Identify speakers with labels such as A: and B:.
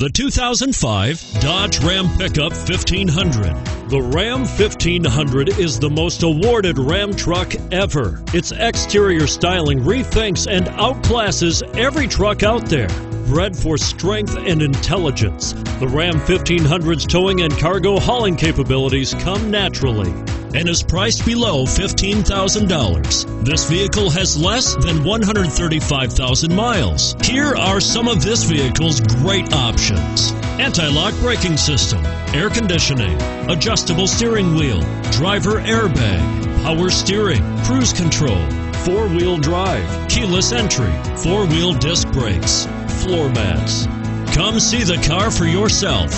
A: The 2005 Dodge Ram Pickup 1500. The Ram 1500 is the most awarded Ram truck ever. Its exterior styling rethinks and outclasses every truck out there. Bred for strength and intelligence, the Ram 1500's towing and cargo hauling capabilities come naturally and is priced below $15,000. This vehicle has less than 135,000 miles. Here are some of this vehicle's great options. Anti-lock braking system, air conditioning, adjustable steering wheel, driver airbag, power steering, cruise control, four-wheel drive, keyless entry, four-wheel disc brakes, floor mats. Come see the car for yourself.